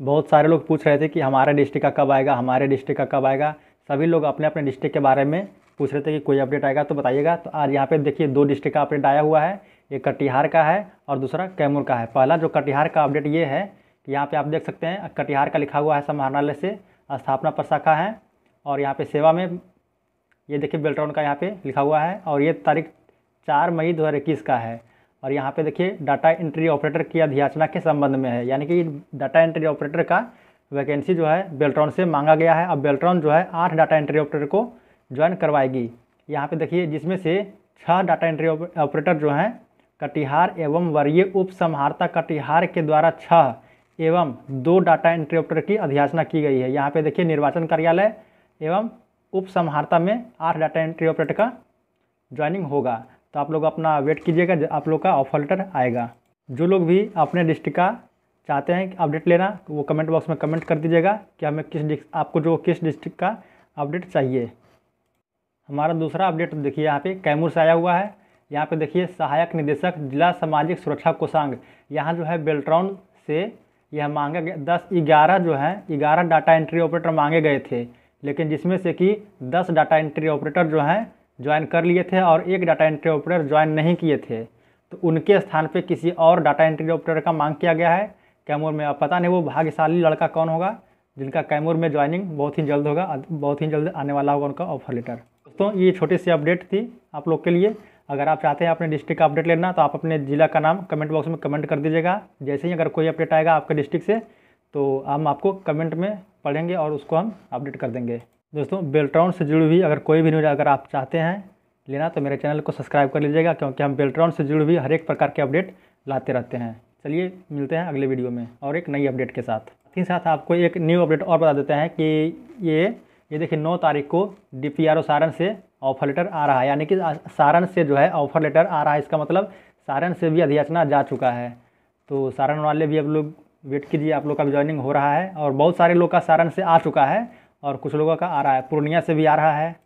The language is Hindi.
बहुत सारे लोग पूछ रहे थे कि हमारे डिस्ट्रिक्ट का कब आएगा, हमारे डिस्ट्रिक्ट का कब आएगा। सभी लोग अपने अपने डिस्ट्रिक्ट के बारे में पूछ रहे थे कि कोई अपडेट आएगा तो बताइएगा। तो आज यहाँ पे देखिए, दो डिस्ट्रिक्ट का अपडेट आया हुआ है। एक कटिहार का है और दूसरा कैमूर का है। पहला जो कटिहार का अपडेट ये है कि यहाँ पे आप देख सकते हैं, कटिहार का लिखा हुआ है समाहरणालय से, स्थापना पर शाखा है और यहाँ पे सेवा में, ये देखिए बेल्ट्रॉन का यहाँ पे लिखा हुआ है और ये तारीख चार मई दो हज़ार इक्कीस का है। और यहाँ पे देखिए डाटा एंट्री ऑपरेटर की अध्याचना के संबंध में है। यानी कि डाटा एंट्री ऑपरेटर का वैकेंसी जो है बेल्ट्रॉन से मांगा गया है। अब बेल्ट्रॉन जो है, आठ डाटा एंट्री ऑपरेटर को ज्वाइन करवाएगी। यहाँ पे देखिए, जिसमें से छः डाटा एंट्री ऑपरेटर जो हैं, कटिहार एवं वरीय उप संहारता कटिहार के द्वारा छः एवं दो डाटा एंट्री ऑपरेटर की अध्याचना की गई है। यहाँ पे देखिए, निर्वाचन कार्यालय एवं उप में आठ डाटा एंट्री ऑपरेटर का ज्वाइनिंग होगा। तो आप लोग अपना वेट कीजिएगा आप लोग का ऑफ़र लेटर आएगा। जो लोग भी अपने डिस्ट्रिक्ट का चाहते हैं अपडेट लेना वो कमेंट बॉक्स में कमेंट कर दीजिएगा कि हमें किस आपको जो किस डिस्ट्रिक्ट का अपडेट चाहिए। हमारा दूसरा अपडेट देखिए, यहाँ पे कैमूर से आया हुआ है। यहाँ पे देखिए, सहायक निदेशक, जिला सामाजिक सुरक्षा कोषांग। यहाँ जो है बेल्ट्रॉन से यह मांगा गया दस ग्यारह जो है, ग्यारह डाटा एंट्री ऑपरेटर मांगे गए थे। लेकिन जिसमें से कि दस डाटा एंट्री ऑपरेटर जो हैं ज्वाइन कर लिए थे और एक डाटा एंट्री ऑपरेटर ज्वाइन नहीं किए थे तो उनके स्थान पे किसी और डाटा एंट्री ऑपरेटर का मांग किया गया है। कैमूर में अब पता नहीं वो भाग्यशाली लड़का कौन होगा, जिनका कैमूर में ज्वाइनिंग बहुत ही जल्द होगा बहुत ही जल्द आने वाला होगा उनका ऑफ़र लेटर दोस्तों, ये छोटी सी अपडेट थी आप लोग के लिए। अगर आप चाहते हैं अपने डिस्ट्रिक्ट का अपडेट लेना तो आप अपने ज़िला का नाम कमेंट बॉक्स में कमेंट कर दीजिएगा। जैसे ही अगर कोई अपडेट आएगा आपके डिस्ट्रिक्ट से तो हम आपको कमेंट में पढ़ेंगे और उसको हम अपडेट कर देंगे। दोस्तों बेल्ट्रॉन से जुड़ी हुई अगर कोई भी न्यूज़ अगर आप चाहते हैं लेना तो मेरे चैनल को सब्सक्राइब कर लीजिएगा, क्योंकि हम बेल्ट्रॉन से जुड़ी हुई हर एक प्रकार के अपडेट लाते रहते हैं। चलिए, मिलते हैं अगले वीडियो में और एक नई अपडेट के साथ। ही साथ आपको एक न्यू अपडेट और बता देते हैं कि ये ये देखिए, नौ तारीख को D P R O Saran से ऑफ़र लेटर आ रहा है। यानी कि सारण से जो है ऑफ़र लेटर आ रहा है, इसका मतलब सारण से भी अध्याचना जा चुका है। तो सारण वाले भी अब लोग वेट कीजिए, आप लोग का ज्वाइनिंग हो रहा है और बहुत सारे लोग का सारण से आ चुका है। और कुछ लोगों का आ रहा है। पूर्णिया से भी आ रहा है।